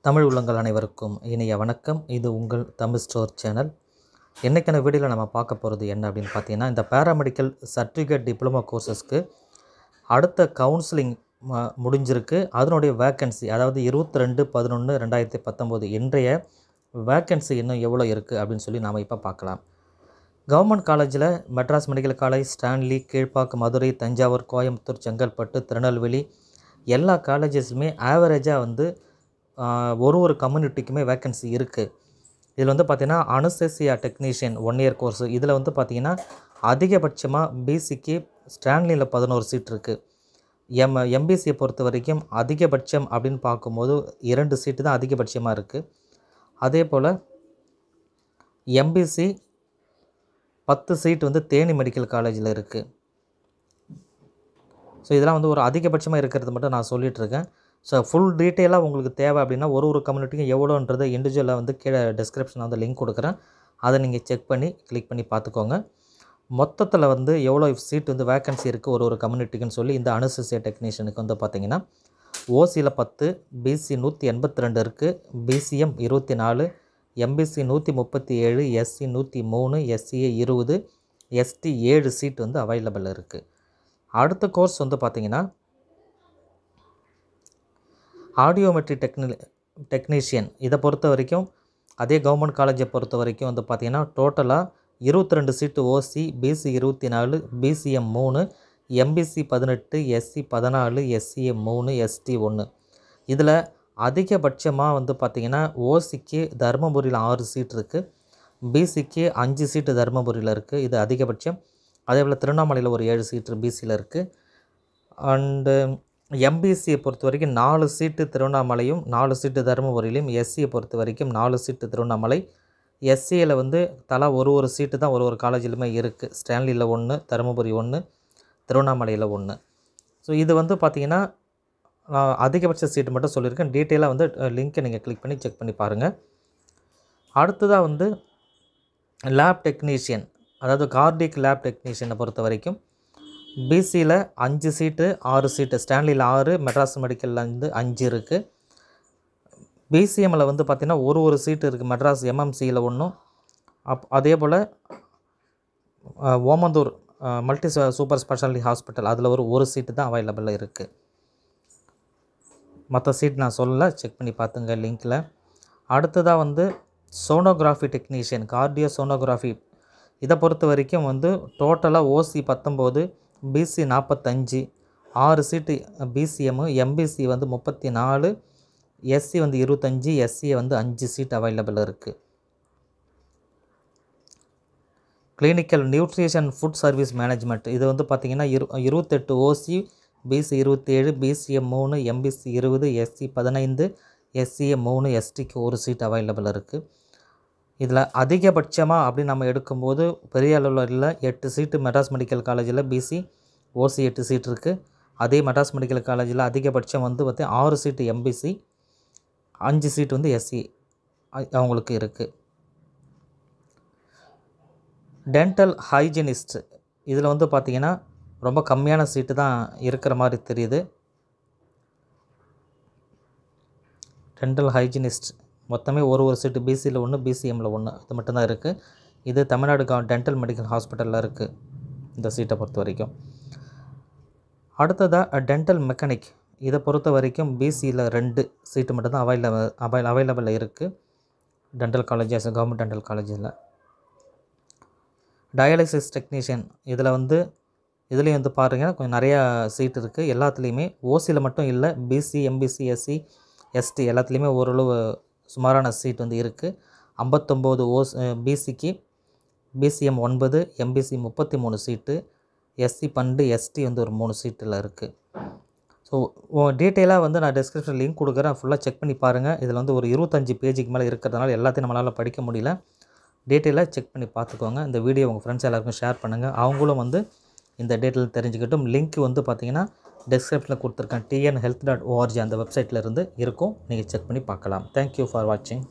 தமிழ் உள்ளங்கள் அனைவருக்கும் இனிய வணக்கம். இது உங்கள் தமிழ் ஸ்டோர் சேனல். என்றைக்கான வீடியோவில் நம்ம பார்க்க போகிறது என்ன அப்படின்னு பார்த்தீங்கன்னா இந்த பேராமெடிக்கல் சர்டிஃபிகேட் டிப்ளமோ கோர்சஸ்க்கு அடுத்த கவுன்சிலிங் ம- முடிஞ்சிருக்கு. அதனுடைய வேக்கன்சி அதாவது இருபத்தி ரெண்டு பதினொன்று ரெண்டாயிரத்தி பத்தொம்போது இன்றைய வேக்கன்சி இன்னும் எவ்வளோ இருக்குது அப்படின்னு சொல்லி நாம் இப்போ பார்க்கலாம். கவர்மெண்ட் காலேஜில் Madras medical college Stanley Kilpauk Madurai Thanjavur Coimbatore Chengalpattu Tirunelveli எல்லா காலேஜஸ்லுமே ஆவரேஜாக வந்து ஒரு ஒரு கம்யூனிட்டிக்குமே வேக்கன்சி இருக்குது இதில் வந்து பார்த்திங்கன்னா anaesthesia technician one year course இதில் வந்து பார்த்திங்கன்னா அதிகபட்சமாக பிசிக்கு ஸ்டான்லியில் பதினோரு சீட் இருக்குது எம் எம்பிசியை பொறுத்த வரைக்கும் அதிகபட்சம் அப்படின்னு பார்க்கும்போது இரண்டு சீட்டு தான் அதிகபட்சமாக இருக்குது அதே போல் எம்பிசி பத்து சீட் வந்து தேனி மெடிக்கல் காலேஜில் இருக்குது ஸோ இதெல்லாம் வந்து ஒரு அதிகபட்சமாக இருக்கிறது மட்டும் நான் சொல்லிகிட்ருக்கேன் இருக்கேன். ஸோ ஃபுல் டீட்டெயிலாக உங்களுக்கு தேவை அப்படின்னா ஒரு ஒரு கம்யூனிட்டிக்கும் எவ்வளோன்றதை இண்டிவிஜுவலாக வந்து கீழே டிஸ்கிரிப்ஷனில் வந்து லிங்க் கொடுக்குறேன். அதை நீங்கள் செக் பண்ணி கிளிக் பண்ணி பார்த்துக்கோங்க. மொத்தத்தில் வந்து எவ்வளோ சீட் வந்து வேக்கன்சி இருக்குது ஒரு ஒரு கம்யூனிட்டிக்குன்னு சொல்லி இந்த அனுசசிய டெக்னீஷியனுக்கு வந்து பார்த்தீங்கன்னா ஓசியில் பத்து பிசி நூற்றி எண்பத்தி ரெண்டு இருக்குது பிசிஎம் இருபத்தி நாலு எம்பிசி நூற்றி முப்பத்தி ஏழு எஸ்சி நூற்றி மூணு எஸ்சிஏ இருபது எஸ்டி ஏழு சீட் வந்து அவைலபிள் இருக்குது அடுத்த கோர்ஸ் வந்து பார்த்திங்கன்னா ஆடியோமெட்ரி டெக்னி டெக்னீஷியன். இதை பொறுத்த வரைக்கும் அதே கவர்மெண்ட் காலேஜை பொறுத்த வரைக்கும் வந்து பார்த்திங்கன்னா டோட்டலாக இருபத்தி ரெண்டு சீட்டு ஓசி பிசி இருபத்தி நாலு பிசிஎம் மூணு எம்பிசி பதினெட்டு எஸ்சி பதினாலு எஸ்சிஏ மூணு எஸ்டி ஒன்று இதில் அதிகபட்சமாக வந்து பார்த்திங்கன்னா ஓசிக்கு தருமபுரியில் ஆறு சீட் இருக்குது பிசிக்கு அஞ்சு சீட்டு தருமபுரியில் இருக்குது இது அதிகபட்சம். அதே போல் திருவண்ணாமலையில் ஒரு ஏழு சீட்டு பிசியில் இருக்குது அண்டு எம்பிசியை பொறுத்த வரைக்கும் நாலு சீட்டு திருவண்ணாமலையும் நாலு சீட்டு தருமபுரியிலையும் எஸ்சியை பொறுத்த வரைக்கும் நாலு சீட்டு திருவண்ணாமலை. எஸ்சியில் வந்து தலா ஒரு ஒரு சீட்டு தான் ஒரு ஒரு காலேஜிலுமே இருக்குது ஸ்டான்லியில் ஒன்று தருமபுரி ஒன்று திருவண்ணாமலையில் ஒன்று ஸோ இது வந்து பார்த்திங்கன்னா நான் அதிகபட்ச சீட்டு மட்டும் சொல்லியிருக்கேன். டீட்டெயிலாக வந்து லிங்க்கை நீங்கள் கிளிக் பண்ணி செக் பண்ணி பாருங்கள் அடுத்ததாக வந்து லேப் டெக்னீஷியன் அதாவது கார்டிக் லேப் டெக்னீஷியனை பொறுத்த வரைக்கும் பிசியில் அஞ்சு சீட்டு ஆறு சீட்டு. ஸ்டான்லியில் ஆறு மெட்ராஸ் மெடிக்கலில் வந்து அஞ்சு இருக்குது பிசிஎம்மில் வந்து பார்த்திங்கன்னா ஒரு ஒரு சீட்டு இருக்குது மெட்ராஸ் எம்எம்சியில் ஒன்றும் அப் அதே போல் Omandurar multi super speciality hospital அதில் ஒரு ஒரு சீட்டு தான் அவைலபிளாக இருக்குது மற்ற சீட் நான் சொல்லலை. செக் பண்ணி பார்த்துங்க லிங்க்கில் அடுத்ததாக வந்து சோனோகிராஃபி டெக்னீஷியன் கார்டியோ சோனோகிராஃபி இதை பொறுத்த வரைக்கும் வந்து டோட்டலாக ஓசி பத்தொம்போது பிசி நாற்பத்தஞ்சு ஆறு சீட்டு பிசிஎம்மு எம்பிசி வந்து முப்பத்தி நாலு எஸ்சி வந்து இருபத்தஞ்சி எஸ்சியை வந்து அஞ்சு சீட் அவைலபிள் இருக்குது clinical nutrition food service management இது வந்து பார்த்திங்கன்னா இரு இருபத்தெட்டு ஓசி பிசி இருபத்தேழு பிசிஎம் மூணு எம்பிசி இருபது எஸ்சி பதினைந்து எஸ்சிஏ மூணு எஸ்டிக்கு ஒரு சீட் அவைலபிள் இருக்குது இதில் அதிகபட்சமாக அப்படின்னு நம்ம எடுக்கும்போது பெரிய அளவில் இல்லை. எட்டு சீட்டு மெட்ராஸ் மெடிக்கல் காலேஜில் பிசி ஓசி எட்டு சீட் இருக்குது அதே மெட்ராஸ் மெடிக்கல் காலேஜில் அதிகபட்சம் வந்து பார்த்தி ஆறு சீட்டு எம்பிசி அஞ்சு சீட் வந்து எஸ்சி அவங்களுக்கு இருக்குது டென்டல் ஹைஜினிஸ்ட் இதில் வந்து பார்த்திங்கன்னா ரொம்ப கம்மியான சீட்டு தான் இருக்கிற மாதிரி தெரியுது. டென்டல் ஹைஜினிஸ்ட் மொத்தமே ஒரு ஒரு சீட்டு பிசியில் ஒன்று பிசிஎம்மில் ஒன்று இது மட்டும்தான் இருக்குது இது தமிழ்நாடு கவ டென்டல் மெடிக்கல் ஹாஸ்பிட்டலில் இருக்குது இந்த சீட்டை பொறுத்த வரைக்கும். அடுத்ததாக டென்டல் மெக்கானிக் இதை பொறுத்த வரைக்கும் பிசியில் ரெண்டு சீட்டு மட்டும்தான் அவைலபிள் அவை அவைலபிள் இருக்குது டென்டல் காலேஜஸ் கவர்மெண்ட் டென்டல் காலேஜில் டயாலிசிஸ் டெக்னீஷியன் இதில் வந்து இதுலேயும் வந்து பாருங்கள் கொஞ்சம் நிறையா சீட் இருக்குது எல்லாத்துலேயுமே ஓசியில் மட்டும் இல்லை பிசி எம்பிசி எஸ்சி எஸ்டி எல்லாத்துலேயுமே ஓரளவு சுமாரான சீட் வந்து இருக்குது ஐம்பத்தொம்போது ஓஸ் பிசிக்கு பிசிஎம் ஒன்பது எம்பிசி முப்பத்தி மூணு சீட்டு எஸ்சி பன்னெண்டு எஸ்டி வந்து ஒரு மூணு சீட்டில் இருக்குது ஸோ டீட்டெயிலாக வந்து நான் டிஸ்கிரிப்ஷன் லிங்க் கொடுக்குறேன். ஃபுல்லாக செக் பண்ணி பாருங்கள் இதில் வந்து ஒரு இருபத்தஞ்சி பேஜுக்கு மேலே இருக்கிறதுனால எல்லாத்தையும் நம்மளால் படிக்க முடியல. டீட்டெயிலாக செக் பண்ணி பார்த்துக்கோங்க. இந்த வீடியோ உங்கள் ஃப்ரெண்ட்ஸ் எல்லாருக்கும் ஷேர் பண்ணுங்கள் அவங்களும் வந்து இந்த டீட்டெயில் தெரிஞ்சுக்கிட்டும். லிங்க் வந்து பார்த்திங்கன்னா டிஸ்கிரிப்ஷனில் கொடுத்துருக்கேன் டிஎன் ஹெல்த் டாட் ஓஆர்ஜி அந்த வெப்சைட்டில் இருந்து இருக்கும். நீங்கள் செக் பண்ணி பார்க்கலாம். தேங்க்யூ ஃபார் வாட்சிங்